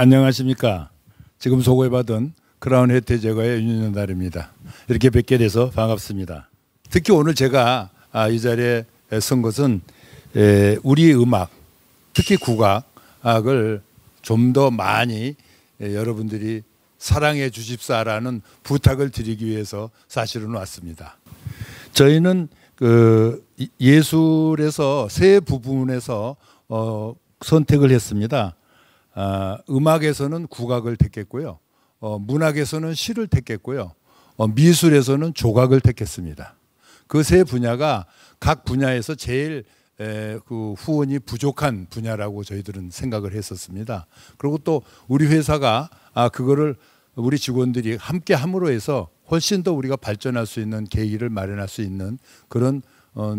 안녕하십니까. 지금 소개받은 크라운 혜태 제거의 윤윤현 달입니다. 이렇게 뵙게 돼서 반갑습니다. 특히 오늘 제가 아, 이 자리에 선 것은 우리 음악, 특히 국악을 좀 더 많이 여러분들이 사랑해 주십사라는 부탁을 드리기 위해서 사실은 왔습니다. 저희는 그 예술에서 세 부분에서 어 선택을 했습니다. 아, 음악에서는 국악을 택했고요. 어, 문학에서는 시를 택했고요. 어, 미술에서는 조각을 택했습니다. 그 세 분야가 각 분야에서 제일 에, 그 후원이 부족한 분야라고 저희들은 생각을 했었습니다. 그리고 또 우리 회사가 아, 그거를 우리 직원들이 함께 함으로 해서 훨씬 더 우리가 발전할 수 있는 계기를 마련할 수 있는 그런 어,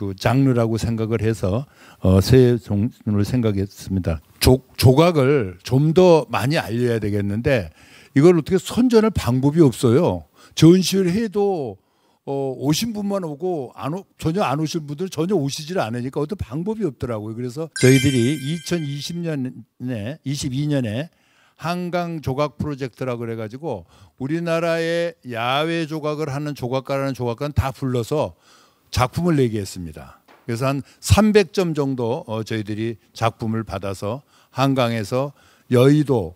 그 장르라고 생각을 해서 어, 새 종류를 생각했습니다. 조, 조각을 좀 더 많이 알려야 되겠는데 이걸 어떻게 선전할 방법이 없어요. 전시를 해도 어, 오신 분만 오고 안 오, 전혀 안 오실 분들 전혀 오시질 않으니까 어떤 방법이 없더라고요. 그래서 저희들이 2020년에 22년에 한강 조각 프로젝트라고 그래가지고 우리나라의 야외 조각을 하는 조각가라는 조각가는 다 불러서 작품을 내게 했습니다. 그래서 한 300점 정도 어, 저희들이 작품을 받아서 한강에서 여의도,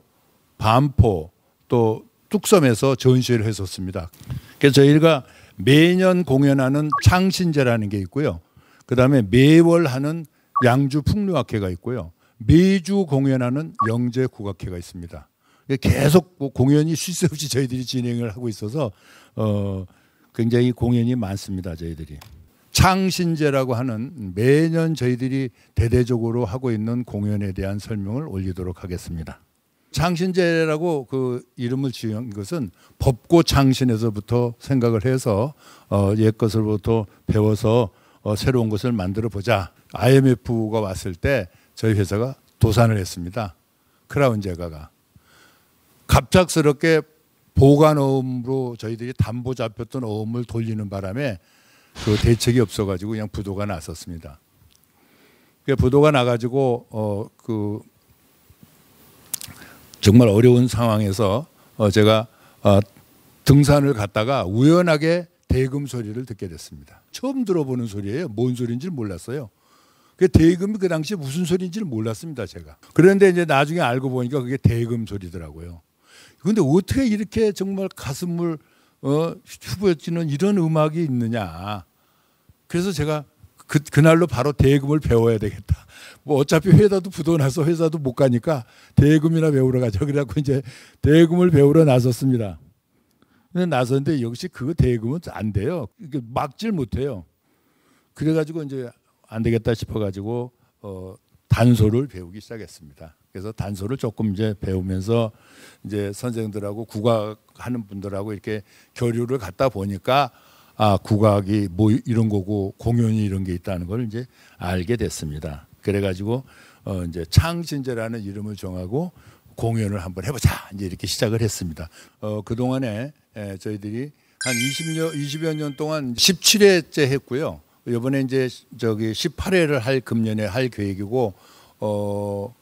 반포 또 뚝섬에서 전시를 했었습니다. 그래서 저희가 매년 공연하는 창신제라는 게 있고요. 그 다음에 매월 하는 양주 풍류학회가 있고요. 매주 공연하는 영재 국악회가 있습니다. 계속 뭐 공연이 쉴 새 없이 저희들이 진행을 하고 있어서 어 굉장히 공연이 많습니다. 저희들이. 창신제라고 하는 매년 저희들이 대대적으로 하고 있는 공연에 대한 설명을 올리도록 하겠습니다. 창신제라고 그 이름을 지은 것은 법고 창신에서부터 생각을 해서 어, 옛 것을부터 배워서 어, 새로운 것을 만들어 보자. IMF가 왔을 때 저희 회사가 도산을 했습니다. 크라운 제가가 갑작스럽게 보관 어음으로 저희들이 담보 잡혔던 어음을 돌리는 바람에 그 대책이 없어가지고 그냥 부도가 났었습니다. 그 부도가 나가지고 어 그 정말 어려운 상황에서 어 제가 어 등산을 갔다가 우연하게 대금 소리를 듣게 됐습니다. 처음 들어보는 소리예요. 뭔 소리인지 몰랐어요. 그 대금이 그 당시에 무슨 소리인지를 몰랐습니다, 제가. 그런데 이제 나중에 알고 보니까 그게 대금 소리더라고요. 근데 어떻게 이렇게 정말 가슴을 어, 휘부어지는 이런 음악이 있느냐. 그래서 제가 그, 그날로 바로 대금을 배워야 되겠다. 뭐 어차피 회사도 부도나서 회사도 못 가니까 대금이나 배우러 가자. 그래갖고 이제 대금을 배우러 나섰습니다. 나섰는데 역시 그 대금은 안 돼요. 막질 못해요. 그래가지고 이제 안 되겠다 싶어가지고 어, 단소를 배우기 시작했습니다. 그래서 단소를 조금 이제 배우면서 이제 선생들하고 국악하는 분들하고 이렇게 교류를 갖다 보니까 아 국악이 뭐 이런 거고 공연이 이런 게 있다는 걸 이제 알게 됐습니다. 그래가지고 어 이제 창신제라는 이름을 정하고 공연을 한번 해보자 이제 이렇게 시작을 했습니다. 어그 동안에 예, 저희들이 한 20년 20여 년 동안 17회째 했고요. 이번에 이제 저기 18회를 할 금년에 할 계획이고 어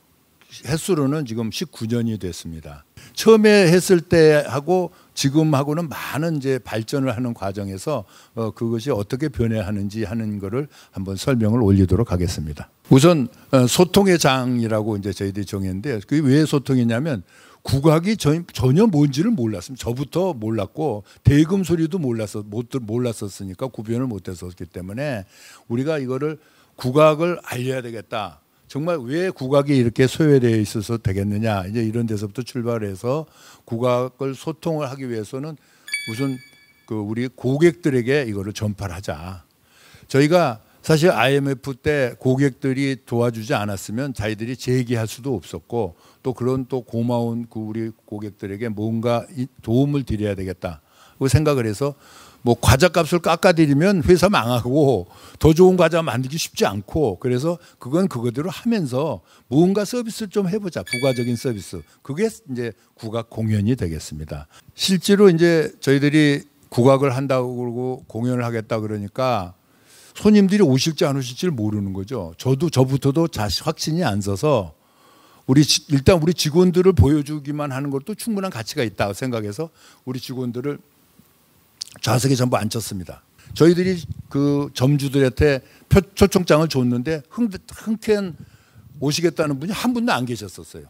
횟수로는 지금 19년이 됐습니다. 처음에 했을 때 하고 지금하고는 많은 이제 발전을 하는 과정에서 어 그것이 어떻게 변해하는지 하는 것을 한번 설명을 올리도록 하겠습니다. 우선 어 소통의 장이라고 이제 저희들이 정했는데 그게 왜 소통이냐면 국악이 전혀 뭔지를 몰랐습니다. 저부터 몰랐고 대금 소리도 몰랐어 못 몰랐었으니까 구별을 못했었기 때문에 우리가 이거를 국악을 알려야 되겠다. 정말 왜 국악이 이렇게 소외되어 있어서 되겠느냐 이제 이런 데서부터 출발해서 국악을 소통을 하기 위해서는 우선 그 우리 고객들에게 이거를 전파를 하자. 저희가 사실 IMF 때 고객들이 도와주지 않았으면 자기들이 재기할 수도 없었고 또 그런 또 고마운 그 우리 고객들에게 뭔가 도움을 드려야 되겠다. 그 생각을 해서 뭐 과자 값을 깎아드리면 회사 망하고 더 좋은 과자 만들기 쉽지 않고 그래서 그건 그거대로 하면서 뭔가 서비스를 좀 해보자 부가적인 서비스 그게 이제 국악 공연이 되겠습니다. 실제로 이제 저희들이 국악을 한다고 그러고 공연을 하겠다 그러니까 손님들이 오실지 안 오실지를 모르는 거죠. 저도 저부터도 자신 확신이 안 서서 우리 지- 일단 우리 직원들을 보여주기만 하는 것도 충분한 가치가 있다고 생각해서 우리 직원들을 좌석에 전부 앉혔습니다. 저희들이 그 점주들한테 표, 초청장을 줬는데 흔, 흔쾌한 오시겠다는 분이 한 분도 안 계셨었어요.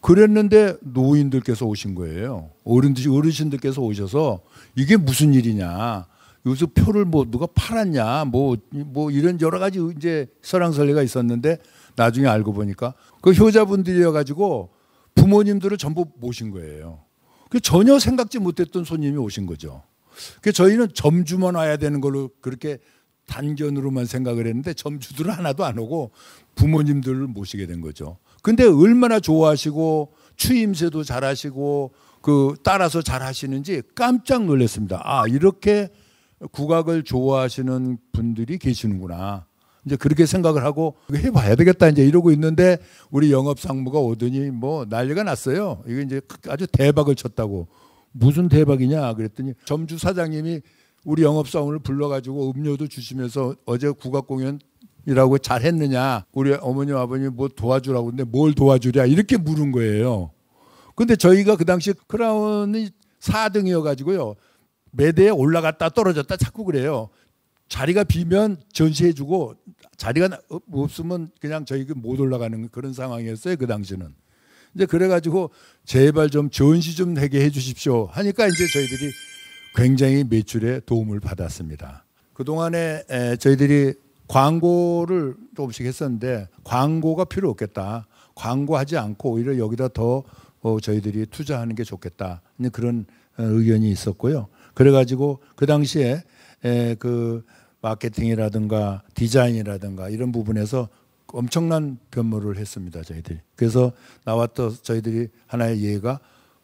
그랬는데 노인들께서 오신 거예요. 어른들 어르신들께서 오셔서 이게 무슨 일이냐. 요새 표를 뭐 누가 팔았냐. 뭐뭐 이런 여러 가지 이제 설랑설레가 있었는데 나중에 알고 보니까 그 효자분들이어 가지고 부모님들을 전부 모신 거예요. 그 전혀 생각지 못했던 손님이 오신 거죠. 그 저희는 점주만 와야 되는 걸로 그렇게 단견으로만 생각을 했는데 점주들은 하나도 안 오고 부모님들을 모시게 된 거죠. 근데 얼마나 좋아하시고 추임새도 잘하시고 그 따라서 잘하시는지 깜짝 놀랐습니다. 아 이렇게 국악을 좋아하시는 분들이 계시는구나. 이제 그렇게 생각을 하고 해봐야 되겠다 이제 이러고 있는데 우리 영업 상무가 오더니 뭐 난리가 났어요. 이게 이제 아주 대박을 쳤다고 무슨 대박이냐 그랬더니 점주 사장님이 우리 영업 사원을 불러가지고 음료도 주시면서 어제 국악 공연 이라고 잘했느냐 우리 어머니 아버님 뭐 도와주라고 근데 뭘 도와주랴 이렇게 물은 거예요. 근데 저희가 그 당시 크라운이 4등이어 가지고요. 매대에 올라갔다 떨어졌다 자꾸 그래요. 자리가 비면 전시해주고 자리가 없으면 그냥 저희 그못 올라가는 그런 상황이었어요 그 당시는. 이제 그래가지고 제발 좀 전시 좀 하게 해주십시오 하니까 이제 저희들이 굉장히 매출에 도움을 받았습니다. 그 동안에 저희들이 광고를 조금씩 했었는데 광고가 필요 없겠다. 광고하지 않고 오히려 여기다 더 어, 저희들이 투자하는 게 좋겠다. 그런 어, 의견이 있었고요. 그래가지고 그 당시에 에, 그 마케팅이라든가 디자인이라든가 이런 부분에서 엄청난 변모를 했습니다. 저희들이. 그래서 나왔던 저희들이 하나의 예가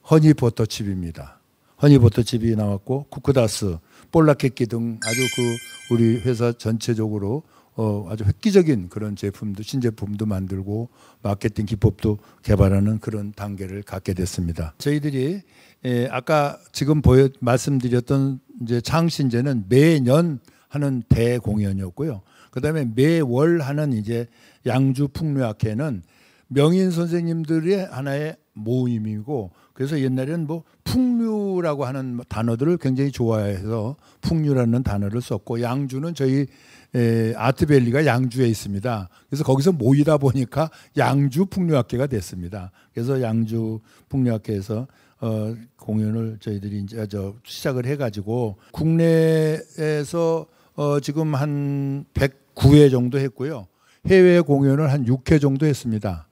허니버터칩입니다. 허니버터칩이 나왔고 쿠크다스, 볼라케끼 등 아주 그 우리 회사 전체적으로 어 아주 획기적인 그런 제품도 신제품도 만들고 마케팅 기법도 개발하는 그런 단계를 갖게 됐습니다. 저희들이 에, 아까 지금 보여 말씀드렸던 이제 창신제는 매년 하는 대공연이었고요. 그다음에 매월 하는 이제 양주 풍류학회는 명인 선생님들의 하나의 모임이고 그래서 옛날에는 뭐 풍류라고 하는 단어들을 굉장히 좋아해서 풍류라는 단어를 썼고 양주는 저희 에, 아트밸리가 양주에 있습니다. 그래서 거기서 모이다 보니까 양주 풍류학회가 됐습니다. 그래서 양주 풍류학회에서 어, 공연을 저희들이 이제 저 시작을 해가지고 국내에서 어, 지금 한 109회 정도 했고요. 해외 공연을 한 6회 정도 했습니다.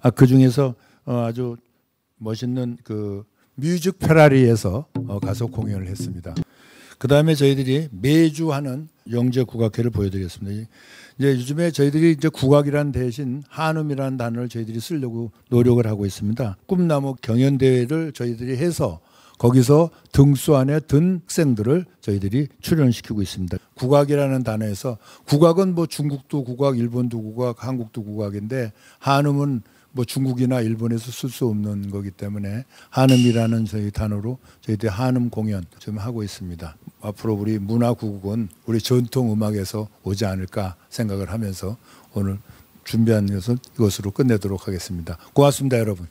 아, 그 중에서 어, 아주 멋있는 그 뮤직 페라리에서 어, 가서 공연을 했습니다. 그 다음에 저희들이 매주 하는 영재 국악회를 보여드리겠습니다. 이제 요즘에 저희들이 이제 국악이란 대신 한음이라는 단어를 저희들이 쓰려고 노력을 하고 있습니다. 꿈나무 경연대회를 저희들이 해서 거기서 등수 안에 든 학생들을 저희들이 출연시키고 있습니다. 국악이라는 단어에서 국악은 뭐 중국도 국악, 일본도 국악, 한국도 국악인데 한음은 뭐 중국이나 일본에서 쓸 수 없는 거기 때문에 한음이라는 저희 단어로 저희들이 한음 공연 좀 하고 있습니다. 앞으로 우리 문화국은 우리 전통 음악에서 오지 않을까 생각을 하면서 오늘 준비한 것은 이것으로 끝내도록 하겠습니다. 고맙습니다, 여러분.